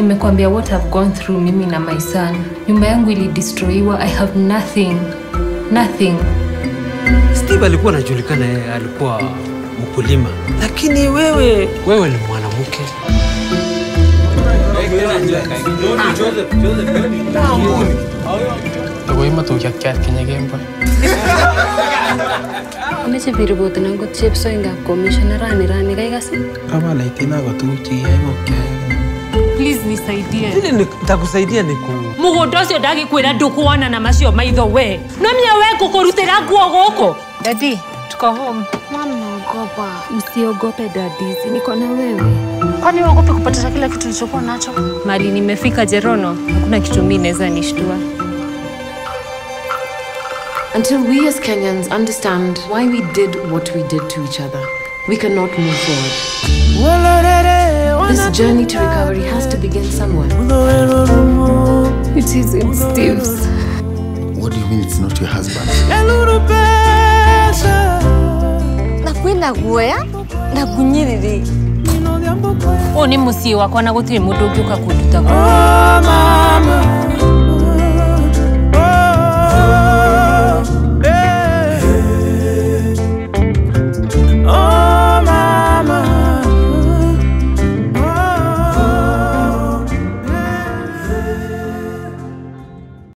Nimekwambia what I've gone through mimi na my son. Nyumba yangu ilidestroyiwa. I have nothing. Nothing. Steve alikuwa anajulikana yeye alikuwa mkulima, lakini wewe wewe ni mwanamke. Takoi matukyat kenye kemboi. Ameche biriboti nangot chepsoingab commissioner rani rani kaikas Abalaitina ko tuguk chekiyai kokyai. Please nisaidie. Ili nitakusaidia ni ku mũgũnda ũcio ndagĩkwĩra ndũkwana na macio maitho we no mia we ngũkũrutĩra nguo gũkũ dadi tuko home. mama naogopa Usiogope daddy, niko na wewe. kwani uogope kupoteza kila kitu ulichokuwa nacho Mali nimefika Jerono, hakuna kitu mi naweza nishtua. Until we as Kenyans understand why we did what we did to each other, we cannot move forward. This journey to recovery has to begin somewhere. It is in Steve's. What do you mean it's not your husband? nakwina guoya ũyũ nĩ mũciĩ wakwa na gũtirĩ mũndũ ũngĩũka kũnduta gũkũ